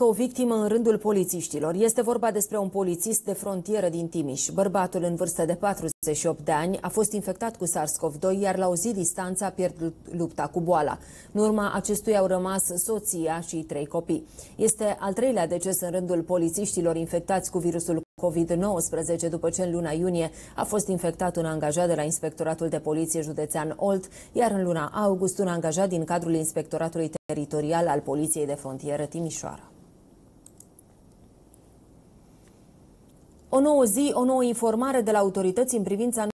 încă o victimă în rândul polițiștilor. Este vorba despre un polițist de frontieră din Timiș. Bărbatul în vârstă de 48 de ani a fost infectat cu SARS-CoV-2, iar la o zi distanță a pierdut lupta cu boala. În urma acestuia au rămas soția și trei copii. Este al treilea deces în rândul polițiștilor infectați cu virusul COVID-19 după ce în luna iunie a fost infectat un angajat de la Inspectoratul de Poliție Județean Olt, iar în luna august un angajat din cadrul Inspectoratului Teritorial al Poliției de Frontieră Timișoara. O nouă zi, o nouă informare de la autorități în privința